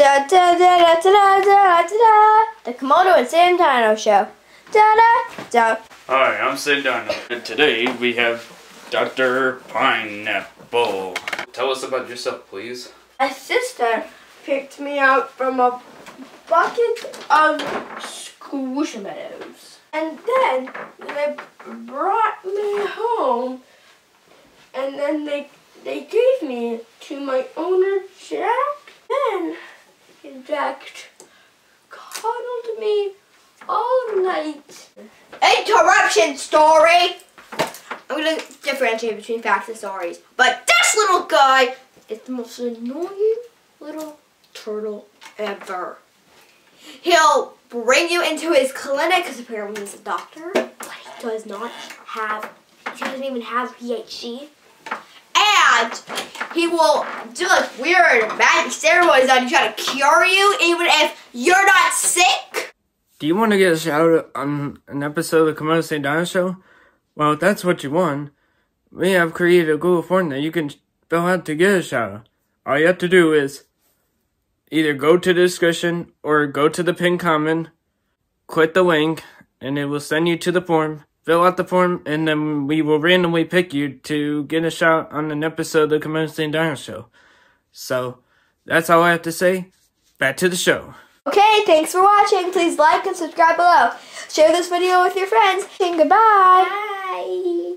Da da da da da da da da. The Komodo and Sam Dino Show. Da da da. Hi, I'm Sid Dino, and today we have Dr. Pineapple. Tell us about yourself, please. My sister picked me out from a bucket of Squishmallows. And then they brought me home and then they they gave me to my owner Cuddled me all night. Interruption story! I'm gonna differentiate between facts and stories. But this little guy is the most annoying little turtle ever. He'll bring you into his clinic because apparently he's a doctor, but he does not have, he doesn't even have PhD. And he will do like weird magic steroids on you, try to cure you, even if you're not sick. Do you want to get a shout out on an episode of Komodo Sam Dino Show? Well, if that's what you want, we have created a Google form that you can fill out to get a shout out. All you have to do is either go to the description or go to the pinned comment, click the link, and it will send you to the form. Fill out the form, and then we will randomly pick you to get a shot on an episode of the Komodo Sam Dino Show. So, that's all I have to say. Back to the show. Okay, thanks for watching. Please like and subscribe below. Share this video with your friends. And goodbye. Bye.